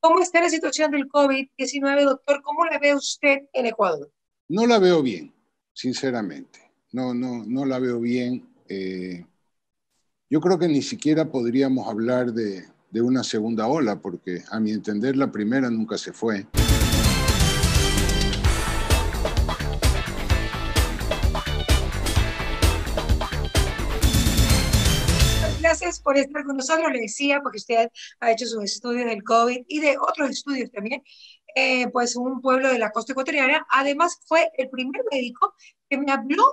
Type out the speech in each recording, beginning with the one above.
¿Cómo está la situación del COVID-19, doctor? ¿Cómo la ve usted en Ecuador? No la veo bien, sinceramente. No, no, no la veo bien. Eh, yo creo que ni siquiera podríamos hablar de, de una segunda ola, porque a mi entender la primera nunca se fue. Gracias por estar con nosotros. Le decía, porque usted ha hecho sus estudios del COVID y de otros estudios también, eh, pues un pueblo de la costa ecuatoriana. Además, fue el primer médico que me habló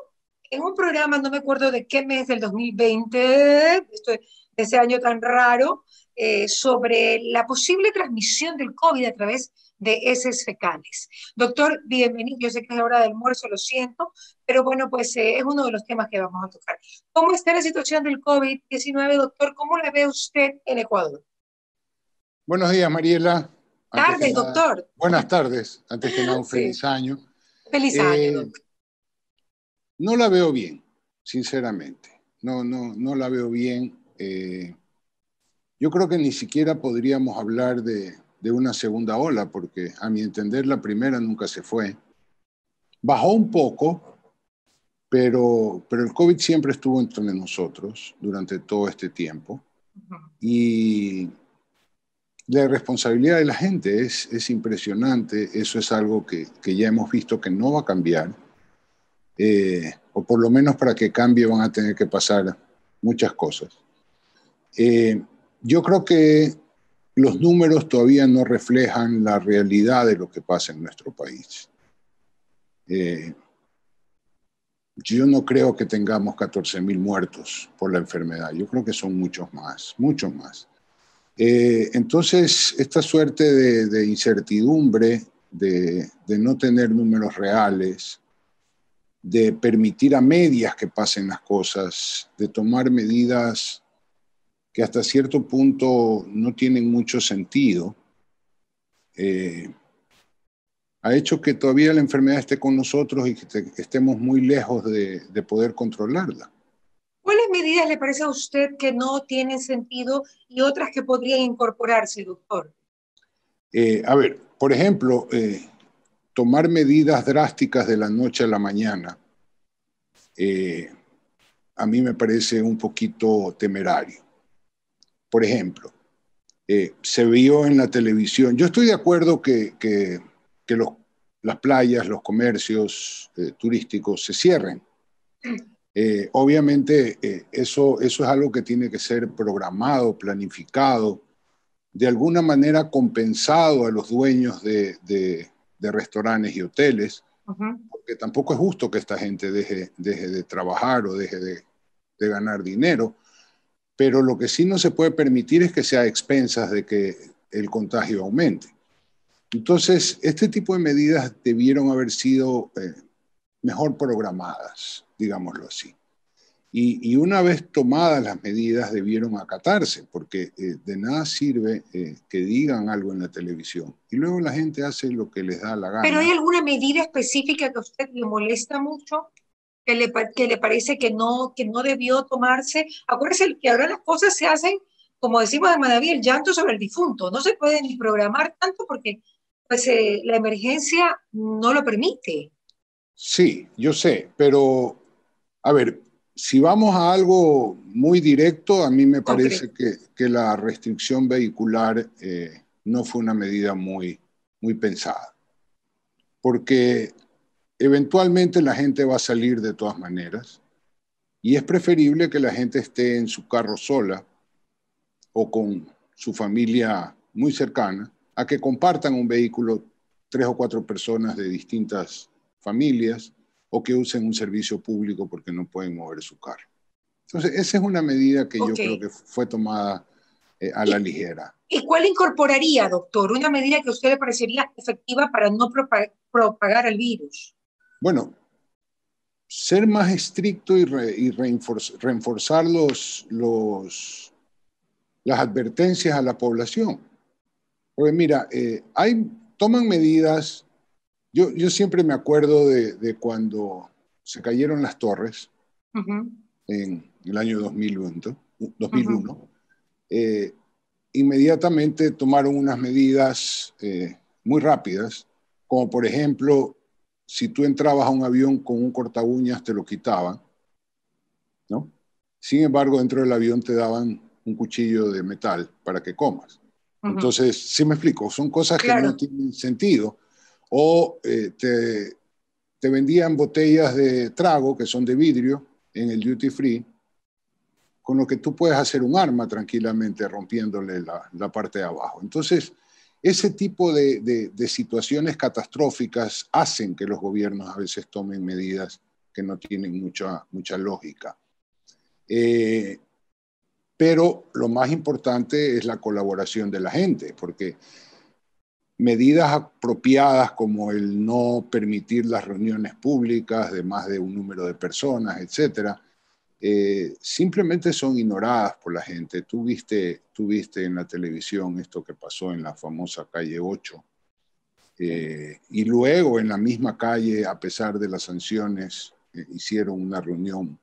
en un programa, no me acuerdo de qué mes del 2020, esto, de ese año tan raro, eh, sobre la posible transmisión del COVID a través de heces fecales. Doctor, bienvenido. Yo sé que es la hora del almuerzo, lo siento, pero bueno, pues eh, es uno de los temas que vamos a tocar. ¿Cómo está la situación del COVID-19, doctor? ¿Cómo la ve usted en Ecuador? Buenos días, Mariela. Tardes, doctor. Buenas tardes. Antes que nada, un feliz año. Feliz año, eh, doctor. No la veo bien, sinceramente. No, no, no la veo bien. Yo creo que ni siquiera podríamos hablar de, una segunda ola, porque a mi entender la primera nunca se fue. Bajó un poco, pero, pero el COVID siempre estuvo entre nosotros durante todo este tiempo. Y la responsabilidad de la gente es, es impresionante. Eso es algo que, ya hemos visto que no va a cambiar. Eh, o por lo menos para que cambie van a tener que pasar muchas cosas. Eh, yo creo que los números todavía no reflejan la realidad de lo que pasa en nuestro país. Eh, yo no creo que tengamos 14 mil muertos por la enfermedad, yo creo que son muchos más, muchos más. Eh, entonces, esta suerte de, incertidumbre, de, de, no tener números reales, de permitir a medias que pasen las cosas, de tomar medidas que hasta cierto punto no tienen mucho sentido, eh, ha hecho que todavía la enfermedad esté con nosotros y que, estemos muy lejos de, poder controlarla. ¿Cuáles medidas le parece a usted que no tienen sentido y otras que podrían incorporarse, doctor? Eh, a ver, por ejemplo, eh, tomar medidas drásticas de la noche a la mañana, a mí me parece un poquito temerario. Por ejemplo, eh, se vio en la televisión, yo estoy de acuerdo que, que, las playas, los comercios eh, turísticos se cierren. Eh, obviamente eso, eso es algo que tiene que ser programado, planificado, de alguna manera compensado a los dueños de, de, restaurantes y hoteles, porque tampoco es justo que esta gente deje, deje de trabajar o deje de, de ganar dinero pero lo que sí no se puede permitir es que sea a expensas de que el contagio aumente. Entonces, este tipo de medidas debieron haber sido eh, mejor programadas, digámoslo así. Y, una vez tomadas las medidas debieron acatarse, porque eh, de nada sirve eh, que digan algo en la televisión y luego la gente hace lo que les da la gana. ¿Pero hay alguna medida específica que a usted le molesta mucho? Que le, que le parece que no, que no debió tomarse. Acuérdese que ahora las cosas se hacen, como decimos en Manaví, el llanto sobre el difunto. No se puede ni programar tanto porque pues, eh, la emergencia no lo permite. Sí, yo sé, pero a ver, si vamos a algo muy directo, a mí me parece que, que, la restricción vehicular eh, no fue una medida muy, muy pensada. Porque eventualmente la gente va a salir de todas maneras y es preferible que la gente esté en su carro sola o con su familia muy cercana a que compartan un vehículo tres o cuatro personas de distintas familias o que usen un servicio público porque no pueden mover su carro. Entonces, esa es una medida que yo creo que fue tomada eh, a la ligera. ¿Y cuál incorporaría, doctor? Una medida que a usted le parecería efectiva para no propagar el virus. Bueno, ser más estricto y, reforzar los, los, las advertencias a la población. Porque mira, eh, hay, toman medidas, yo, yo siempre me acuerdo de, cuando se cayeron las torres en el año 2001, 2001 eh, inmediatamente tomaron unas medidas eh, muy rápidas, como por ejemplo, si tú entrabas a un avión con un corta uñas, te lo quitaban, ¿no? Sin embargo, dentro del avión te daban un cuchillo de metal para que comas. Entonces, sí me explico, son cosas que no tienen sentido. O eh, te, te vendían botellas de trago que son de vidrio en el duty free, con lo que tú puedes hacer un arma tranquilamente rompiéndole la, parte de abajo. Entonces, ese tipo de, situaciones catastróficas hacen que los gobiernos a veces tomen medidas que no tienen mucha, lógica. Eh, pero lo más importante es la colaboración de la gente, porque medidas apropiadas como el no permitir las reuniones públicas de más de un número de personas, etcétera, eh, simplemente son ignoradas por la gente. Tú viste, tú viste en la televisión esto que pasó en la famosa calle 8. Eh, y luego en la misma calle, a pesar de las sanciones, eh, hicieron una reunión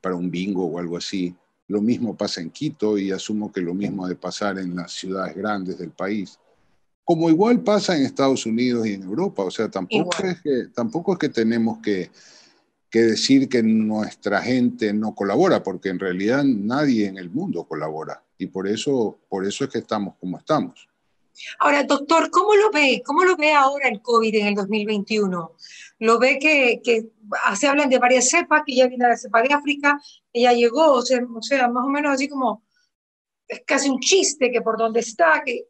para un bingo o algo así. Lo mismo pasa en Quito y asumo que lo mismo ha de pasar en las ciudades grandes del país. Como igual pasa en Estados Unidos y en Europa. O sea, tampoco, es que, tampoco es que tenemos que, que decir que nuestra gente no colabora, porque en realidad nadie en el mundo colabora. Y por eso, por eso es que estamos como estamos. Ahora, doctor, ¿cómo lo ve? ¿Cómo lo ve ahora el COVID en el 2021? ¿Lo ve que, que se hablan de varias cepas, que ya viene la cepa de África, que ya llegó, o sea, o sea, más o menos así como, es casi un chiste que por dónde está, que,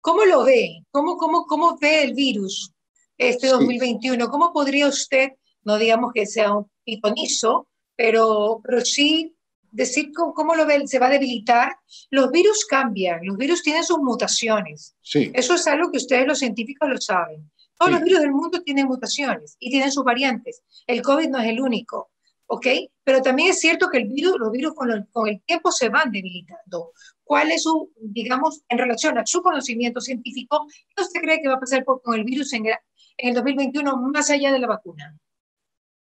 ¿cómo lo ve? ¿Cómo, cómo, cómo ve el virus este 2021? ¿Cómo podría usted, no digamos que sea un pitonizo, pero, pero sí decir cómo, lo ve, se va a debilitar. Los virus cambian, los virus tienen sus mutaciones. Sí. Eso es algo que ustedes los científicos lo saben. Todos los virus del mundo tienen mutaciones y tienen sus variantes. El COVID no es el único, ¿ok? Pero también es cierto que el virus, los virus con, el tiempo se van debilitando. ¿Cuál es su, digamos, en relación a su conocimiento científico, qué usted cree que va a pasar con el virus en, en el 2021 más allá de la vacuna?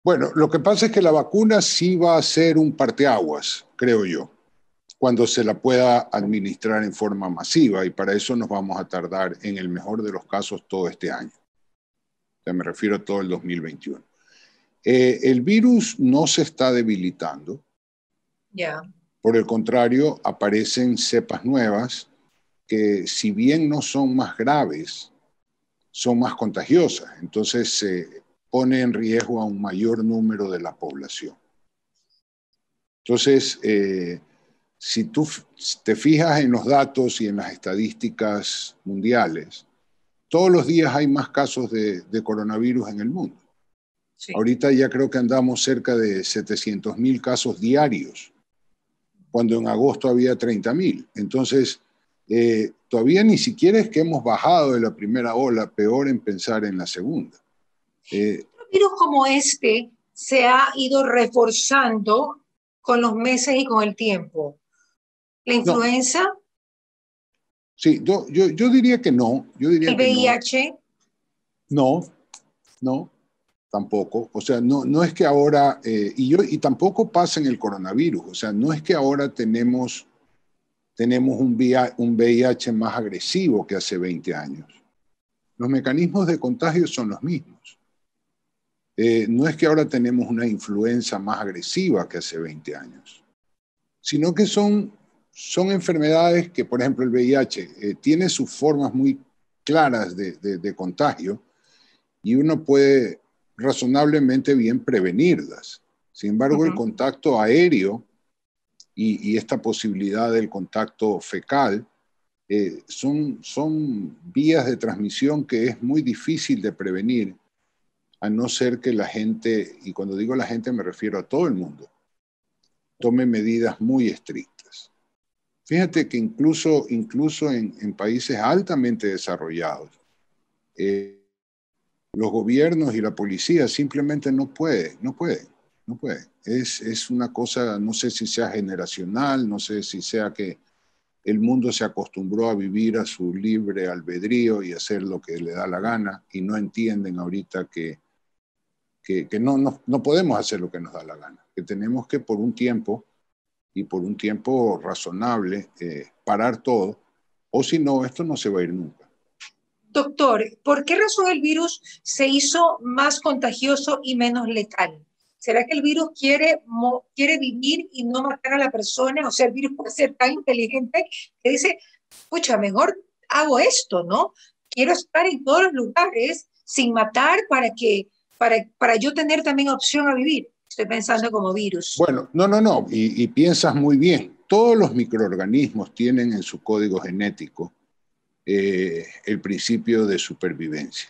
Bueno, lo que pasa es que la vacuna sí va a ser un parteaguas, creo yo, cuando se la pueda administrar en forma masiva y para eso nos vamos a tardar en el mejor de los casos todo este año me refiero a todo el 2021. Eh, el virus no se está debilitando. Ya. Por el contrario, aparecen cepas nuevas que si bien no son más graves, son más contagiosas. Entonces se pone en riesgo a un mayor número de la población. Entonces, eh, si tú te fijas en los datos y en las estadísticas mundiales, todos los días hay más casos de, coronavirus en el mundo. Ahorita ya creo que andamos cerca de 700 mil casos diarios, cuando en agosto había 30 mil. Entonces, eh, todavía ni siquiera es que hemos bajado de la primera ola, peor en pensar en la segunda. Eh, Un virus como este se ha ido reforzando con los meses y con el tiempo. La influenza Sí, yo, yo, diría que no. Yo diría ¿El VIH? No. no, tampoco. O sea, no, no es que ahora, eh, y, yo, y tampoco pasa en el coronavirus, o sea, no es que ahora tenemos, tenemos un, VIH, un VIH más agresivo que hace 20 años. Los mecanismos de contagio son los mismos. Eh, no es que ahora tenemos una influenza más agresiva que hace 20 años, sino que son son enfermedades que, por ejemplo, el VIH eh, tiene sus formas muy claras de, contagio y uno puede razonablemente bien prevenirlas. Sin embargo, el contacto aéreo y, esta posibilidad del contacto fecal eh, son, son vías de transmisión que es muy difícil de prevenir, a no ser que la gente, y cuando digo la gente me refiero a todo el mundo, tome medidas muy estrictas. Fíjate que incluso, incluso en, países altamente desarrollados, eh, los gobiernos y la policía simplemente no pueden, no pueden, no pueden. Es, es una cosa, no sé si sea generacional, no sé si sea que el mundo se acostumbró a vivir a su libre albedrío y hacer lo que le da la gana y no entienden ahorita que, que, no, no, no podemos hacer lo que nos da la gana, que tenemos que por un tiempo y por un tiempo razonable eh, parar todo, o si no, esto no se va a ir nunca. Doctor, ¿por qué razón el virus se hizo más contagioso y menos letal? ¿Será que el virus quiere, quiere vivir y no matar a la persona? O sea, el virus puede ser tan inteligente que dice, escucha, mejor hago esto, ¿no? Quiero estar en todos los lugares sin matar para que, para, para yo tener también opción a vivir. Estoy pensando como virus. Bueno, no, no, no, y, piensas muy bien. Todos los microorganismos tienen en su código genético eh, el principio de supervivencia.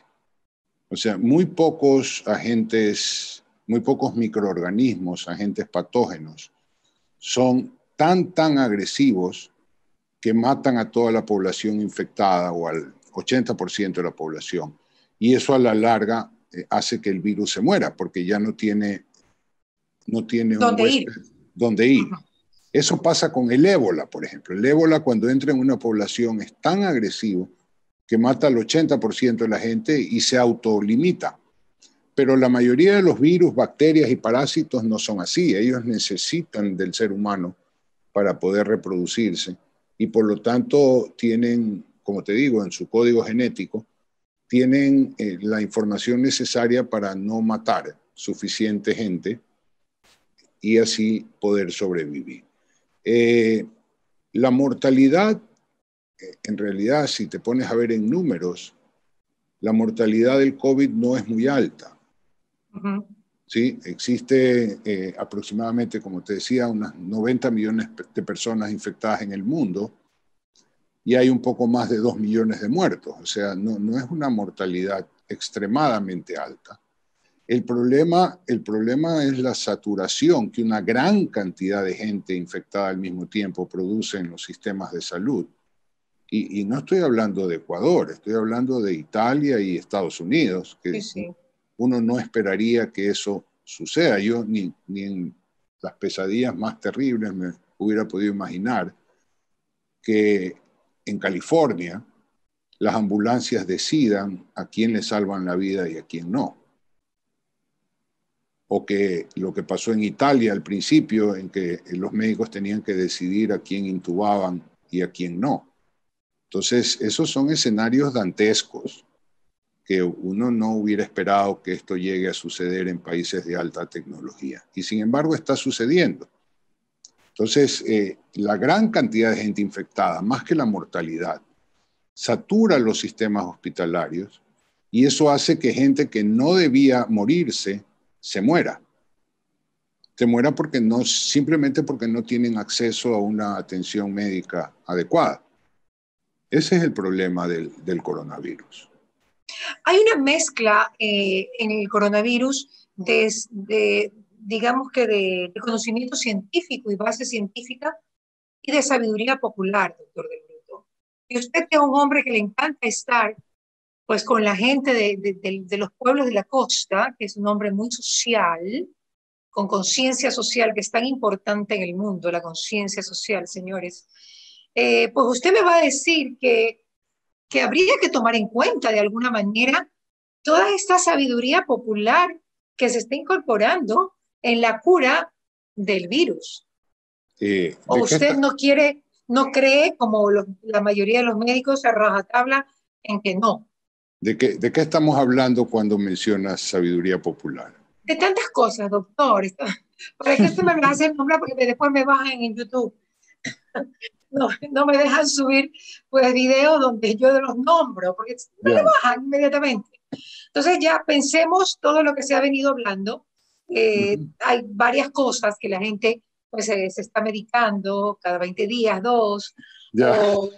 O sea, muy pocos agentes, muy pocos microorganismos, agentes patógenos, son tan, tan agresivos que matan a toda la población infectada o al 80% de la población. Y eso a la larga eh, hace que el virus se muera porque ya no tiene, no tiene ¿Dónde ir? Donde ir. Eso pasa con el ébola, por ejemplo. El ébola cuando entra en una población es tan agresivo que mata al 80% de la gente y se autolimita. Pero la mayoría de los virus, bacterias y parásitos no son así. Ellos necesitan del ser humano para poder reproducirse y por lo tanto tienen, como te digo, en su código genético, tienen eh, la información necesaria para no matar suficiente gente y así poder sobrevivir. Eh, la mortalidad, eh, en realidad, si te pones a ver en números, la mortalidad del COVID no es muy alta. ¿Sí? Existe eh, aproximadamente, como te decía, unas 90 millones de personas infectadas en el mundo y hay un poco más de 2 millones de muertos. O sea, no, no es una mortalidad extremadamente alta. El problema, el problema es la saturación que una gran cantidad de gente infectada al mismo tiempo produce en los sistemas de salud. Y, no estoy hablando de Ecuador, estoy hablando de Italia y Estados Unidos, que uno no esperaría que eso suceda. Yo ni, ni en las pesadillas más terribles me hubiera podido imaginar que en California las ambulancias decidan a quién le salvan la vida y a quién no o que lo que pasó en Italia al principio, en que los médicos tenían que decidir a quién intubaban y a quién no. Entonces, esos son escenarios dantescos que uno no hubiera esperado que esto llegue a suceder en países de alta tecnología. Y sin embargo está sucediendo. Entonces, eh, la gran cantidad de gente infectada, más que la mortalidad, satura los sistemas hospitalarios y eso hace que gente que no debía morirse se muera. Se muera porque no, simplemente porque no tienen acceso a una atención médica adecuada. Ese es el problema del, coronavirus. Hay una mezcla eh, en el coronavirus de, digamos que de, conocimiento científico y base científica y de sabiduría popular, doctor Del Bruto. Y usted que es un hombre que le encanta estar pues con la gente de, los pueblos de la costa, que es un hombre muy social, con conciencia social, que es tan importante en el mundo, la conciencia social, señores, eh, pues usted me va a decir que, que habría que tomar en cuenta de alguna manera toda esta sabiduría popular que se está incorporando en la cura del virus. Eh, ¿O usted no quiere, no cree, como la mayoría de los médicos, a rajatabla, en que no? ¿De qué, ¿De qué estamos hablando cuando mencionas sabiduría popular? De tantas cosas, doctor. Para que usted me lo hace nombrar porque después me bajan en YouTube. No, no me dejan subir pues videos donde yo los nombro, porque me bajan inmediatamente. Entonces ya pensemos todo lo que se ha venido hablando. Eh, hay varias cosas que la gente pues se, está medicando cada 20 días, dos, o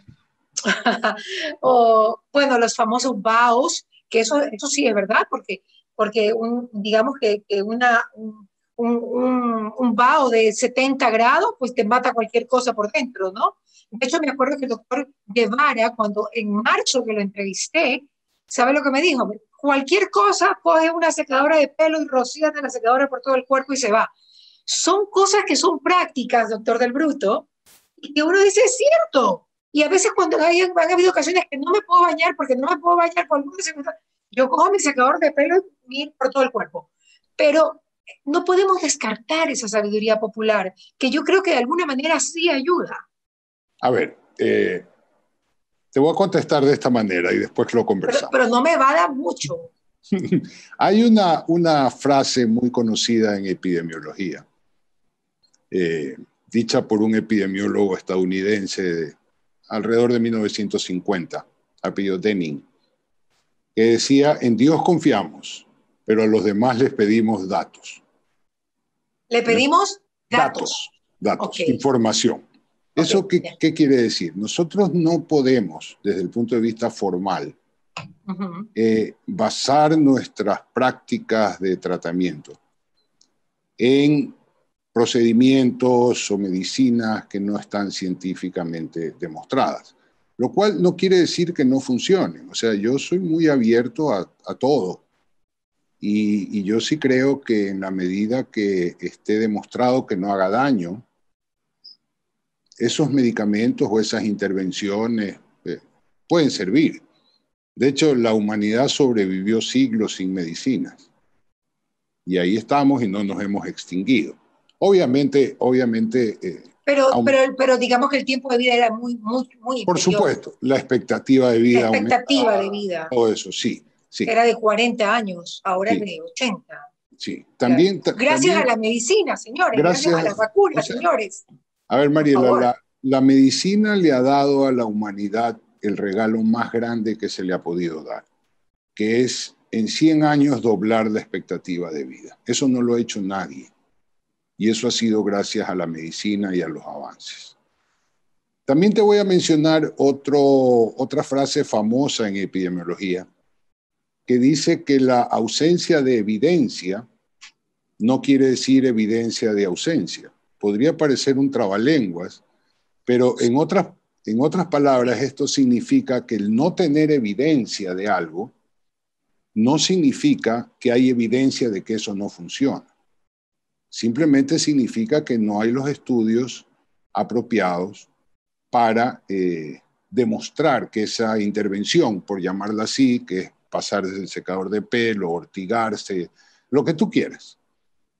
o, bueno, los famosos baos, que eso, eso sí es verdad, porque, porque un, digamos que, una, un, un, un, bao de 70 grados, pues te mata cualquier cosa por dentro, ¿no? De hecho, me acuerdo que el doctor Guevara, cuando en marzo que lo entrevisté, ¿sabe lo que me dijo? Cualquier cosa, coge una secadora de pelo y rocía de la secadora por todo el cuerpo y se va. Son cosas que son prácticas, doctor del Bruto, y que uno dice, es cierto, y a veces cuando hay, han habido ocasiones que no me puedo bañar porque no me puedo bañar por alguna yo cojo mi secador de pelo y por todo el cuerpo. Pero no podemos descartar esa sabiduría popular, que yo creo que de alguna manera sí ayuda. A ver, eh, te voy a contestar de esta manera y después lo conversamos. Pero, no me va a dar mucho. Hay una, una frase muy conocida en epidemiología, eh, dicha por un epidemiólogo estadounidense de alrededor de 1950, apellido Denning, que decía, en Dios confiamos, pero a los demás les pedimos datos. ¿Le pedimos datos? Datos, información. ¿Eso qué, quiere decir? Nosotros no podemos, desde el punto de vista formal, eh, basar nuestras prácticas de tratamiento en procedimientos o medicinas que no están científicamente demostradas, lo cual no quiere decir que no funcionen. O sea, yo soy muy abierto a, todo y, y, yo sí creo que en la medida que esté demostrado que no haga daño, esos medicamentos o esas intervenciones eh, pueden servir. De hecho, la humanidad sobrevivió siglos sin medicinas. Y ahí estamos y no nos hemos extinguido. Obviamente, obviamente... Eh, pero, pero, pero digamos que el tiempo de vida era muy, muy, muy Por supuesto, la expectativa de vida. La expectativa de vida. Todo eso, sí, sí. Era de 40 años, ahora es de 80. Sí, también... Gracias a la medicina, señores. Gracias, a las vacunas, señores. A ver, Mariela, la medicina le ha dado a la humanidad el regalo más grande que se le ha podido dar, que es en 100 años doblar la expectativa de vida. Eso no lo ha hecho nadie. Y eso ha sido gracias a la medicina y a los avances. También te voy a mencionar otro, otra frase famosa en epidemiología que dice que la ausencia de evidencia no quiere decir evidencia de ausencia. Podría parecer un trabalenguas, pero en otras, en otras palabras esto significa que el no tener evidencia de algo no significa que hay evidencia de que eso no funciona. Simplemente significa que no hay los estudios apropiados para eh, demostrar que esa intervención, por llamarla así, que es pasar desde el secador de pelo, ortigarse, lo que tú quieras,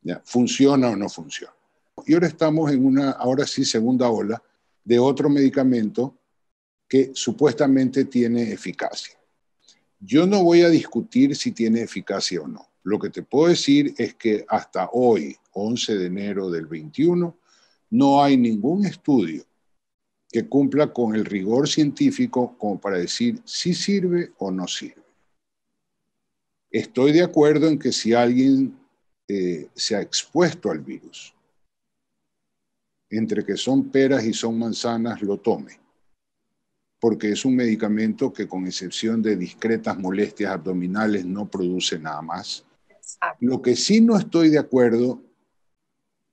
¿ya? funciona o no funciona. Y ahora estamos en una, ahora sí, segunda ola de otro medicamento que supuestamente tiene eficacia. Yo no voy a discutir si tiene eficacia o no. Lo que te puedo decir es que hasta hoy, 11 de enero del 21, no hay ningún estudio que cumpla con el rigor científico como para decir si sirve o no sirve. Estoy de acuerdo en que si alguien eh, se ha expuesto al virus, entre que son peras y son manzanas, lo tome, porque es un medicamento que con excepción de discretas molestias abdominales no produce nada más lo que sí no estoy de acuerdo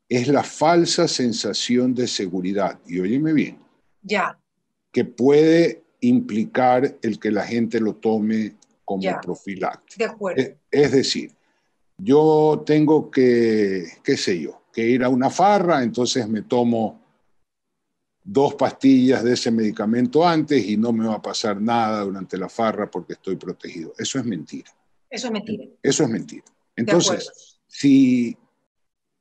es la falsa sensación de seguridad. Y óyeme bien. Ya. Que puede implicar el que la gente lo tome como profiláctico. De acuerdo. Es, decir, yo tengo que, qué sé yo, que ir a una farra, entonces me tomo dos pastillas de ese medicamento antes y no me va a pasar nada durante la farra porque estoy protegido. Eso es mentira. Eso es mentira. Eso es mentira. Entonces, si,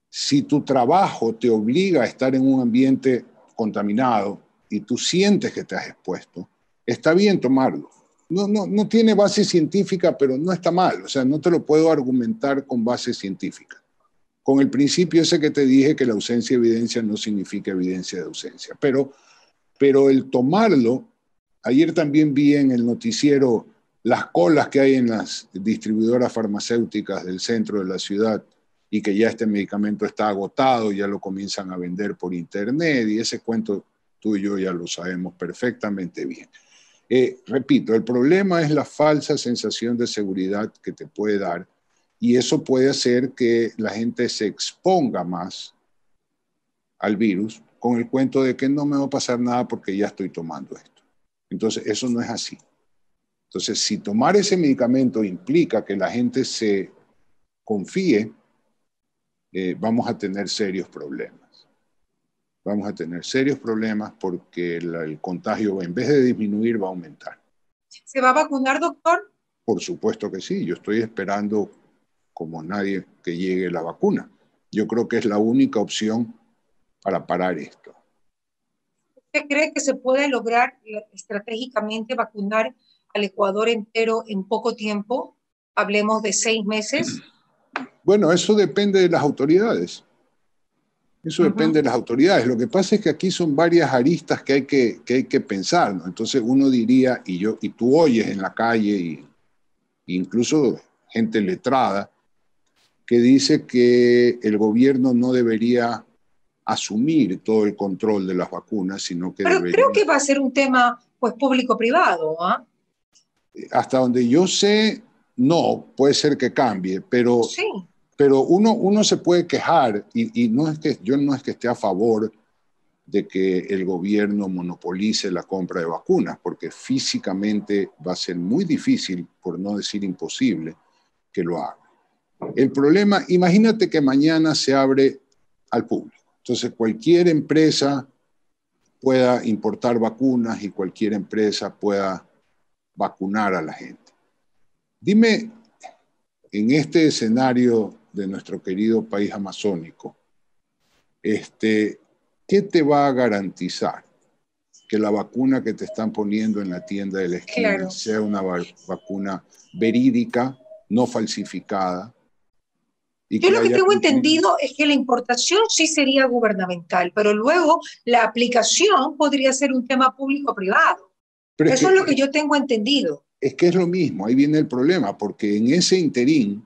si tu trabajo te obliga a estar en un ambiente contaminado y tú sientes que te has expuesto, está bien tomarlo. No, no, no tiene base científica, pero no está mal. O sea, no te lo puedo argumentar con base científica. Con el principio ese que te dije que la ausencia de evidencia no significa evidencia de ausencia. Pero, pero el tomarlo, ayer también vi en el noticiero las colas que hay en las distribuidoras farmacéuticas del centro de la ciudad y que ya este medicamento está agotado, ya lo comienzan a vender por internet y ese cuento tú y yo ya lo sabemos perfectamente bien. Eh, repito, el problema es la falsa sensación de seguridad que te puede dar y eso puede hacer que la gente se exponga más al virus con el cuento de que no me va a pasar nada porque ya estoy tomando esto. Entonces, eso no es así. Entonces, si tomar ese medicamento implica que la gente se confíe, eh, vamos a tener serios problemas. Vamos a tener serios problemas porque el contagio, en vez de disminuir, va a aumentar. ¿Se va a vacunar, doctor? Por supuesto que sí. Yo estoy esperando como nadie que llegue la vacuna. Yo creo que es la única opción para parar esto. ¿Usted cree que se puede lograr estratégicamente vacunar al Ecuador entero en poco tiempo? Hablemos de seis meses. Bueno, eso depende de las autoridades. Eso depende de las autoridades. Lo que pasa es que aquí son varias aristas que hay que, que, hay que pensar. ¿no? Entonces uno diría, y, yo, y tú oyes en la calle, y, incluso gente letrada, que dice que el gobierno no debería asumir todo el control de las vacunas, sino que... Pero creo que va a ser un tema pues público-privado. ¿ah? Hasta donde yo sé, no, puede ser que cambie, pero, sí. pero uno, uno se puede quejar y, y, no es que yo no es que esté a favor de que el gobierno monopolice la compra de vacunas, porque físicamente va a ser muy difícil, por no decir imposible, que lo haga. El problema, imagínate que mañana se abre al público entonces, cualquier empresa pueda importar vacunas y cualquier empresa pueda vacunar a la gente. Dime, en este escenario de nuestro querido país amazónico, este, ¿qué te va a garantizar que la vacuna que te están poniendo en la tienda de la esquina Claro. sea una va- vacuna verídica, no falsificada? Y Yo lo que tengo entendido es que la importación sí sería gubernamental, pero luego la aplicación podría ser un tema público-privado. Eso es lo que yo tengo entendido. Es que es lo mismo, ahí viene el problema, porque en ese interín,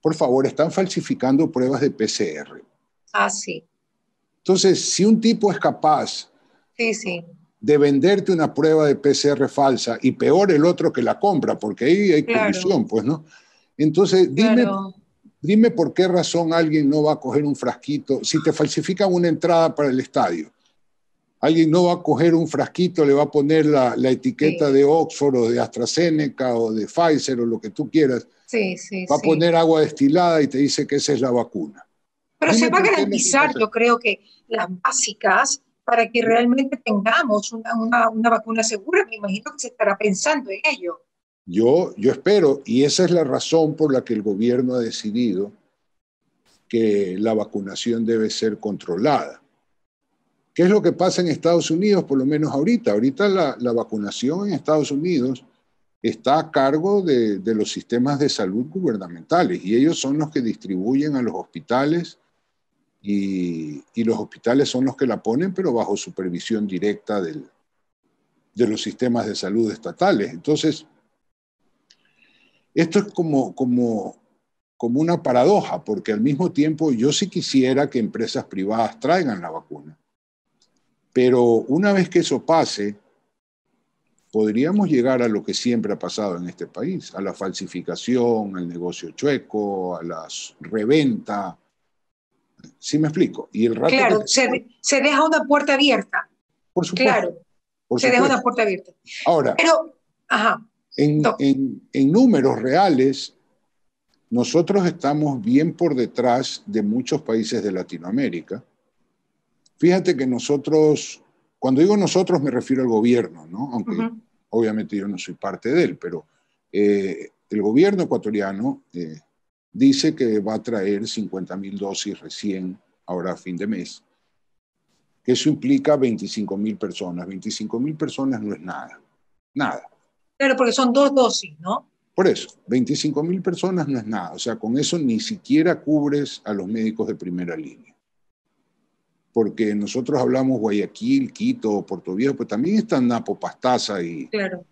por favor, están falsificando pruebas de PCR. Ah, sí, Entonces, si un tipo es capaz sí, sí. de venderte una prueba de PCR falsa y peor el otro que la compra, porque ahí hay Claro. colusión, pues, ¿no? Entonces, dime, Claro. Dime por qué razón alguien no va a coger un frasquito, si te falsifican una entrada para el estadio. Alguien no va a coger un frasquito, le va a poner la, la etiqueta Sí. de Oxford o de AstraZeneca o de Pfizer o lo que tú quieras, Sí, sí, va a poner agua destilada y te dice que esa es la vacuna. Pero Dime se va a garantizar, yo creo que las básicas para que realmente tengamos una, una, una vacuna segura. Me imagino que se estará pensando en ello. Yo, yo espero, y esa es la razón por la que el gobierno ha decidido que la vacunación debe ser controlada. ¿Qué es lo que pasa en Estados Unidos, por lo menos ahorita? Ahorita la, la vacunación en Estados Unidos está a cargo de, de los sistemas de salud gubernamentales y ellos son los que distribuyen a los hospitales y, y los hospitales son los que la ponen, pero bajo supervisión directa del, de los sistemas de salud estatales. Entonces, esto es como, como, como una paradoja, porque al mismo tiempo yo sí quisiera que empresas privadas traigan la vacuna. Pero una vez que eso pase, podríamos llegar a lo que siempre ha pasado en este país, a la falsificación, al negocio chueco, a la reventa. ¿Sí me explico? Y el rato Claro, que- se, se deja una puerta abierta. por supuesto, Claro, por se deja una puerta abierta. Ahora, Pero, ajá, En, No. en- en números reales, nosotros estamos bien por detrás de muchos países de Latinoamérica. Fíjate que nosotros, cuando digo nosotros me refiero al gobierno, ¿no? Aunque ujú, obviamente yo no soy parte de él, pero eh, el gobierno ecuatoriano eh, dice que va a traer 50 mil dosis recién, ahora a fin de mes. Eso implica 25 mil personas. 25 mil personas no es nada, nada. Claro, porque son dos dosis, ¿no? Por eso, 25 mil personas no es nada. O sea, con eso ni siquiera cubres a los médicos de primera línea. Porque nosotros hablamos Guayaquil, Quito, Puerto Viejo, pero también están Napo, Pastaza y, Claro.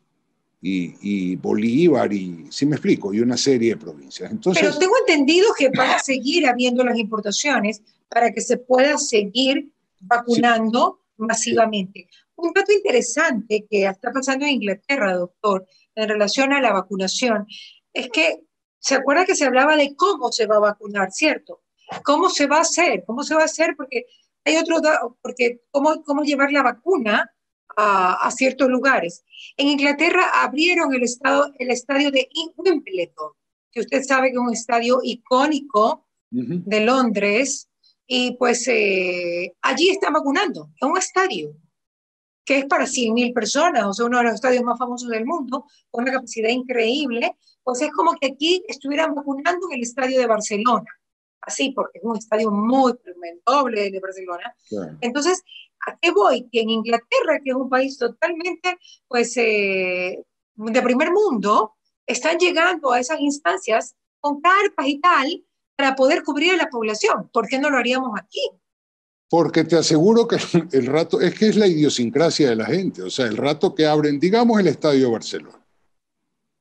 y, y Bolívar, y sí me explico, y una serie de provincias. Entonces, Pero tengo entendido que van a seguir habiendo las importaciones para que se pueda seguir vacunando masivamente. Un dato interesante que está pasando en Inglaterra, doctor, en relación a la vacunación, es que se acuerda que se hablaba de cómo se va a vacunar, ¿cierto? ¿Cómo se va a hacer? ¿Cómo se va a hacer? Porque hay otro, porque cómo, cómo llevar la vacuna a, a ciertos lugares. En Inglaterra abrieron el, estado, el estadio de Wimbledon, que usted sabe que es un estadio icónico de Londres, y pues eh, allí están vacunando, en un estadio. Que es para 100.000 personas, o sea, uno de los estadios más famosos del mundo, con una capacidad increíble, pues es como que aquí estuvieran vacunando en el estadio de Barcelona, así, porque es un estadio muy doble de Barcelona. Entonces, ¿a qué voy? Que en Inglaterra, que es un país totalmente, pues, eh, de primer mundo, están llegando a esas instancias con carpas y tal para poder cubrir a la población. ¿Por qué no lo haríamos aquí? Porque te aseguro que el rato, es que es la idiosincrasia de la gente, o sea, el rato que abren, digamos, el Estadio Barcelona,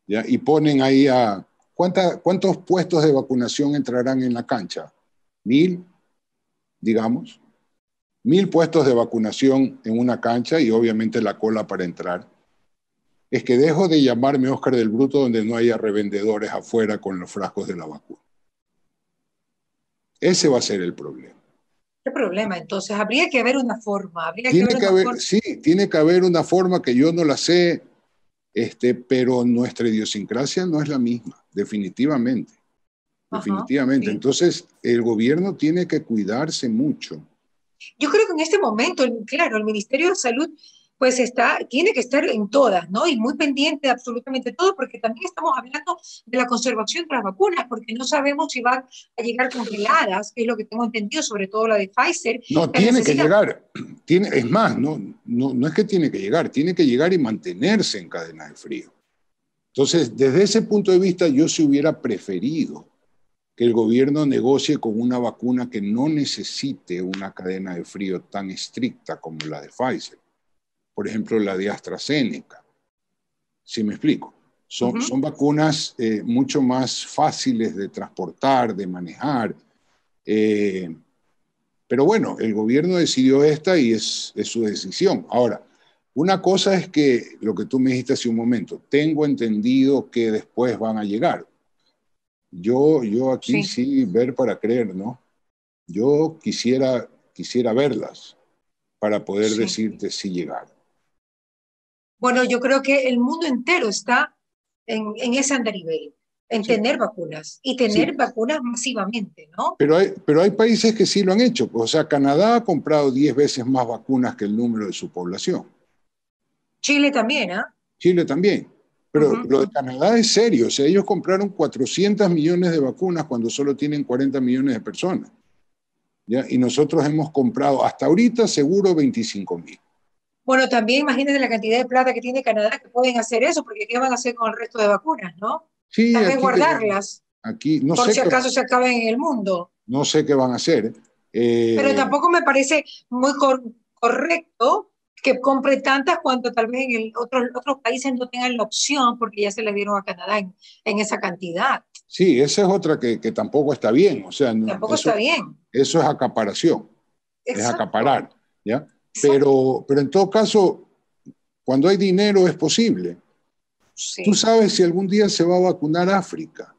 y ponen ahí a, ¿cuántos puestos de vacunación entrarán en la cancha? Mil, digamos, mil puestos de vacunación en una cancha y obviamente la cola para entrar. Es que dejo de llamarme Oscar del Bruto donde no haya revendedores afuera con los frascos de la vacuna. Ese va a ser el problema. ¿Qué problema? Entonces, habría que haber una forma. tiene que, haber, Sí, tiene que haber una forma que yo no la sé, este, pero nuestra idiosincrasia no es la misma, definitivamente. definitivamente. Entonces, el gobierno tiene que cuidarse mucho. Yo creo que en este momento, claro, el Ministerio de Salud pues está, tiene que estar en todas, ¿no? Y muy pendiente de absolutamente todo, porque también estamos hablando de la conservación de las vacunas, porque no sabemos si van a llegar congeladas, que es lo que tengo entendido, sobre todo la de Pfizer. No, tiene que llegar, tiene, es más, no, no, no es que tiene que llegar, tiene que llegar y mantenerse en cadena de frío. Entonces, desde ese punto de vista, yo se hubiera preferido que el gobierno negocie con una vacuna que no necesite una cadena de frío tan estricta como la de Pfizer por ejemplo, la de AstraZeneca. Si me explico? Son, son vacunas eh, mucho más fáciles de transportar, de manejar. Eh, pero bueno, el gobierno decidió esta y es, es, su decisión. Ahora, una cosa es que lo que tú me dijiste hace un momento, tengo entendido que después van a llegar. Yo, yo aquí sí. ver para creer, ¿no? Yo quisiera, quisiera verlas para poder decirte si llegaron. Bueno, yo creo que el mundo entero está en, en ese andarivel, en tener vacunas y tener vacunas masivamente, ¿no? Pero hay, pero hay países que sí lo han hecho. O sea, Canadá ha comprado 10 veces más vacunas que el número de su población. Chile también, ¿ah? Chile también. Pero lo de Canadá es serio. O sea, ellos compraron 400 millones de vacunas cuando solo tienen 40 millones de personas. ¿ya? Y nosotros hemos comprado hasta ahorita seguro 25 mil. Bueno, también imagínense la cantidad de plata que tiene Canadá que pueden hacer eso, porque ¿qué van a hacer con el resto de vacunas, no? Sí, Tal vez guardarlas. Aquí, no por si acaso se acaben en el mundo. No sé qué van a hacer. Eh, Pero tampoco me parece muy correcto que compre tantas cuando tal vez en otros, otros países no tengan la opción porque ya se le dieron a Canadá en, esa cantidad. Sí, esa es otra que, que tampoco está bien. O sea, tampoco está bien. Eso es acaparación, es acaparar. ¿ya? Pero, pero en todo caso, cuando hay dinero es posible. Tú sabes si algún día se va a vacunar África.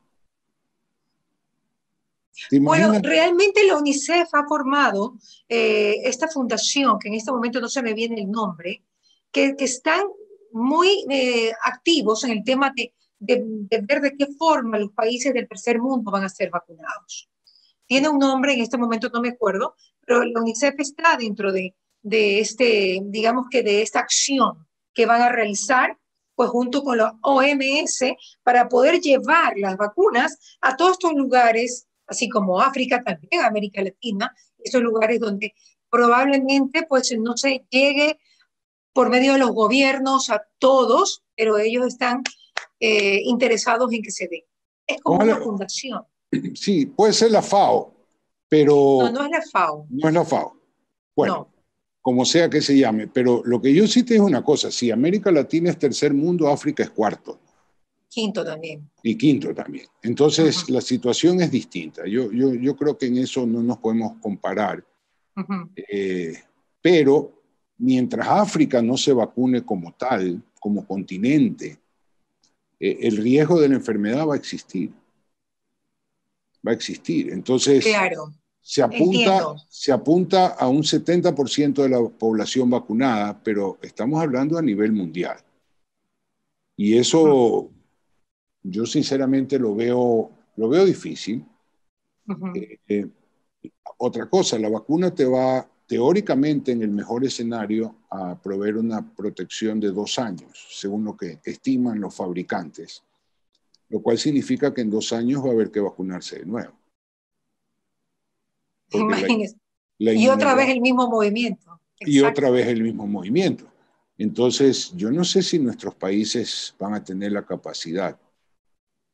Bueno, realmente la UNICEF ha formado eh, esta fundación, que en este momento no se me viene el nombre, que, que están muy eh, activos en el tema de, de, ver de qué forma los países del tercer mundo van a ser vacunados. Tiene un nombre, en este momento no me acuerdo, pero la UNICEF está dentro de, de este, digamos que de esta acción que van a realizar, pues junto con la OMS, para poder llevar las vacunas a todos estos lugares, así como África, también América Latina, estos lugares donde probablemente pues no se llegue por medio de los gobiernos a todos, pero ellos están eh, interesados en que se dé. Es como una fundación. Sí, puede ser la FAO, pero... No, no es la FAO. No es la FAO. Bueno, como sea que se llame. Pero lo que yo sí te digo una cosa, si América Latina es tercer mundo, África es cuarto. Quinto también. Y quinto también. Entonces, la situación es distinta. Yo, yo, yo, creo que en eso no nos podemos comparar. Eh, pero mientras África no se vacune como tal, como continente, eh, el riesgo de la enfermedad va a existir. Va a existir. Entonces, claro se apunta, se apunta a un 70% de la población vacunada, pero estamos hablando a nivel mundial. Y eso yo sinceramente lo veo, lo veo difícil. Eh, eh, otra cosa, la vacuna te va, teóricamente, en el mejor escenario, a proveer una protección de dos años, según lo que estiman los fabricantes, lo cual significa que en dos años va a haber que vacunarse de nuevo. Imagínese. y otra vez el mismo movimiento. Y otra vez el mismo movimiento. Entonces, yo no sé si nuestros países van a tener la capacidad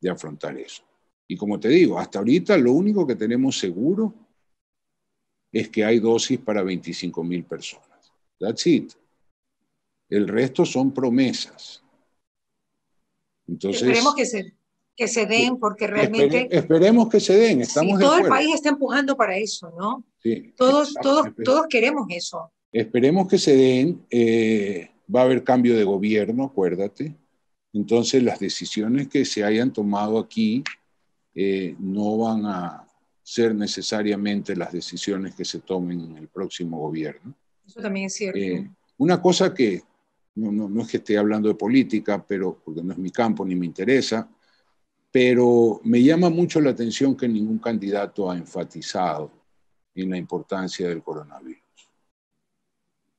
de afrontar eso. Y como te digo, hasta ahorita lo único que tenemos seguro es que hay dosis para 25 mil personas. That's it. El resto son promesas. Entonces, esperemos que se, que se den, porque realmente... esperemos que se den, estamos Todo el país está empujando para eso, ¿no? Sí, todos, todos, todos queremos eso. Esperemos que se den. Eh, va a haber cambio de gobierno, acuérdate. Entonces las decisiones que se hayan tomado aquí eh, no van a ser necesariamente las decisiones que se tomen en el próximo gobierno. Eso también es cierto. Eh, una cosa que no, no, no, es que esté hablando de política, pero porque no es mi campo ni me interesa, pero me llama mucho la atención que ningún candidato ha enfatizado en la importancia del coronavirus.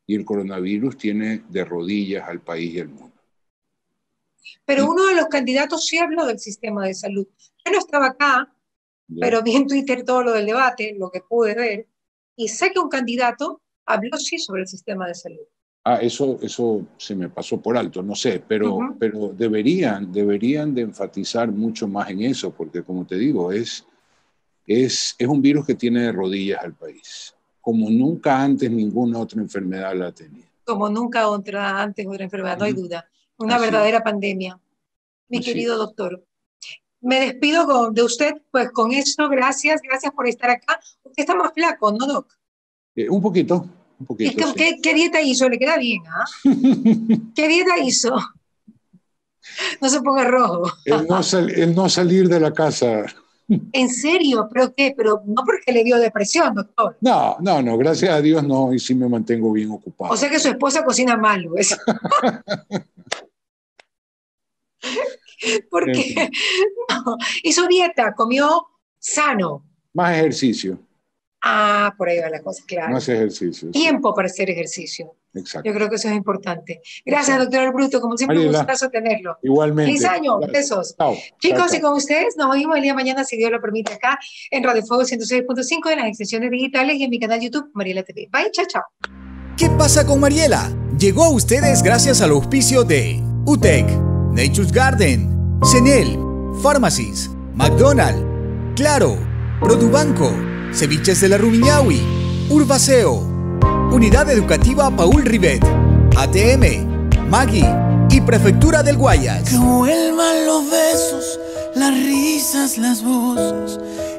Y el coronavirus tiene de rodillas al país y al mundo. Pero uno de los candidatos sí habló del sistema de salud. Yo no estaba acá, pero vi en Twitter todo lo del debate, lo que pude ver, y sé que un candidato habló sí sobre el sistema de salud. Ah, eso, eso se me pasó por alto, no sé, pero, pero deberían, deberían de enfatizar mucho más en eso, porque como te digo, es, es, es un virus que tiene de rodillas al país, como nunca antes ninguna otra enfermedad la tenido. Como nunca otra antes otra enfermedad, no hay duda. Una verdadera pandemia. Mi querido doctor, me despido de usted, pues con esto, gracias, gracias por estar acá. Usted está más flaco, ¿no, Doc? Eh, un poquito, un poquito. ¿qué, dieta hizo? Le queda bien, ¿ah? ¿Qué dieta hizo? No se ponga rojo. el, no el no salir de la casa. ¿En serio? ¿Pero qué? Pero no porque le dio depresión, doctor. No, no, no, gracias a Dios no, y sí me mantengo bien ocupado. O sea que su esposa cocina mal, ¿ves? porque no, hizo dieta, comió sano. Más ejercicio. Ah, por ahí va la cosa, claro. Más ejercicio. Tiempo para hacer ejercicio. Exacto. Yo creo que eso es importante. Gracias, doctor Bruto. Como siempre, un gustazo tenerlo. Igualmente. Feliz año. Besos. Chicos, y con ustedes nos vemos el día de mañana, si Dios lo permite, acá en Radio Fuego 106.5 en las extensiones digitales y en mi canal YouTube, Mariela TV. Bye, chao, chao. ¿Qué pasa con Mariela? Llegó a ustedes gracias al auspicio de UTEC, Nature's Garden, Senel, Pharmacies, McDonald's, Claro, Produbanco, Ceviches de la Rumiñahui, Urbaceo, Unidad Educativa Paul Rivet, ATM, Maggi y Prefectura del Guayas. Que vuelvan los besos, las risas, las voces